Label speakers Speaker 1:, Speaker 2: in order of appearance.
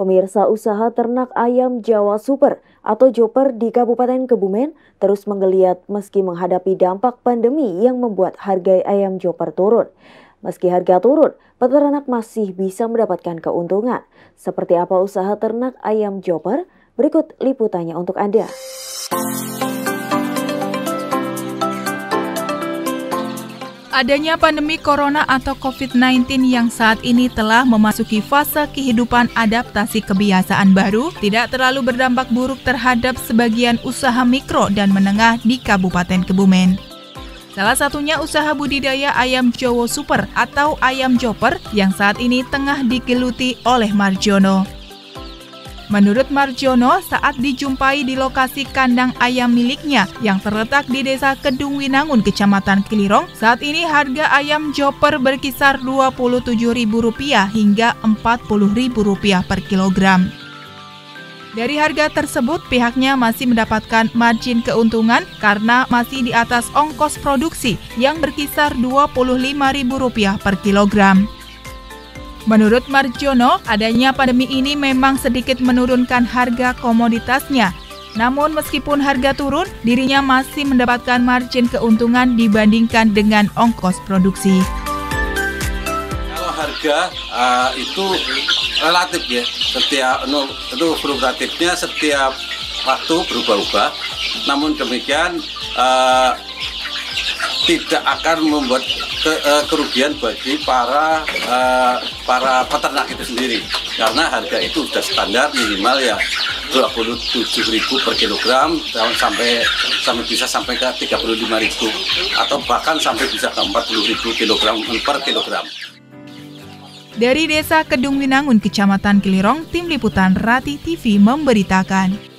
Speaker 1: Pemirsa usaha ternak ayam Jawa Super atau Joper di Kabupaten Kebumen terus menggeliat meski menghadapi dampak pandemi yang membuat harga ayam Joper turun. Meski harga turun, peternak masih bisa mendapatkan keuntungan. Seperti apa usaha ternak ayam Joper? Berikut liputannya untuk Anda.
Speaker 2: Adanya pandemi corona atau COVID-19 yang saat ini telah memasuki fase kehidupan adaptasi kebiasaan baru tidak terlalu berdampak buruk terhadap sebagian usaha mikro dan menengah di Kabupaten Kebumen. Salah satunya usaha budidaya ayam Jowo Super atau ayam Joper yang saat ini tengah digeluti oleh Marjono. Menurut Marjono, saat dijumpai di lokasi kandang ayam miliknya yang terletak di Desa Kedung Winangun, Kecamatan Kelirong, saat ini harga ayam joper berkisar Rp27.000 hingga Rp40.000 per kilogram. Dari harga tersebut, pihaknya masih mendapatkan margin keuntungan karena masih di atas ongkos produksi yang berkisar Rp25.000 per kilogram. Menurut Marjono, adanya pandemi ini memang sedikit menurunkan harga komoditasnya. Namun meskipun harga turun, dirinya masih mendapatkan margin keuntungan dibandingkan dengan ongkos produksi.
Speaker 3: Kalau harga uh, itu relatif ya, setiap no, itu fluktuatifnya setiap waktu berubah-ubah. Namun demikian uh, tidak akan membuat ke, uh, kerugian bagi para uh, para peternak itu sendiri karena harga itu sudah standar minimal ya 27.000 per kilogram sampai sampai bisa sampai ke 35.000 atau bahkan sampai bisa ke 40.000 kilogram per kilogram.
Speaker 2: Dari Desa Kedung Winangun, Kecamatan Kelirong, Tim Liputan Rati TV memberitakan.